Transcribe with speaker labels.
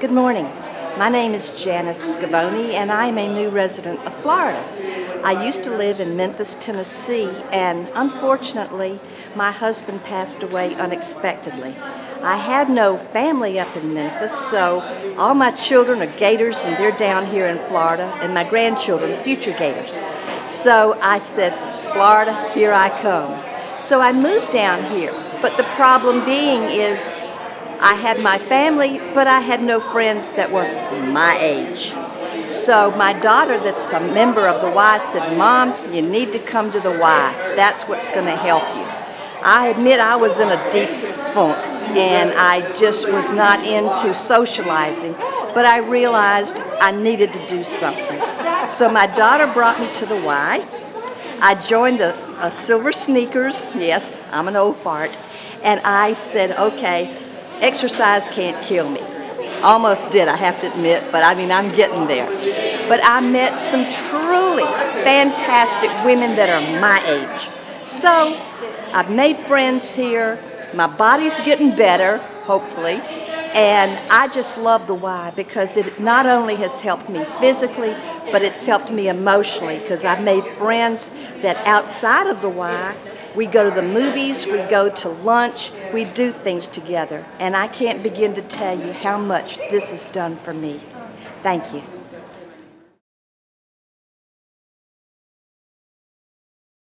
Speaker 1: Good morning. My name is Janice Scavone, and I am a new resident of Florida. I used to live in Memphis, Tennessee, and unfortunately, my husband passed away unexpectedly. I had no family up in Memphis, so all my children are Gators, and they're down here in Florida, and my grandchildren, future Gators. So I said, Florida, here I come. So I moved down here, but the problem being is I had my family, but I had no friends that were my age. So my daughter, that's a member of the Y, said, Mom, you need to come to the Y. That's what's going to help you. I admit I was in a deep funk and I just was not into socializing, but I realized I needed to do something. So my daughter brought me to the Y. I joined the uh, Silver Sneakers. Yes, I'm an old fart. And I said, okay, exercise can't kill me. Almost did, I have to admit, but I mean, I'm getting there. But I met some truly fantastic women that are my age. So I've made friends here. My body's getting better, hopefully. And I just love the Y because it not only has helped me physically, but it's helped me emotionally because I've made friends that outside of the Y we go to the movies, we go to lunch, we do things together. And I can't begin to tell you how much this has done for me. Thank you.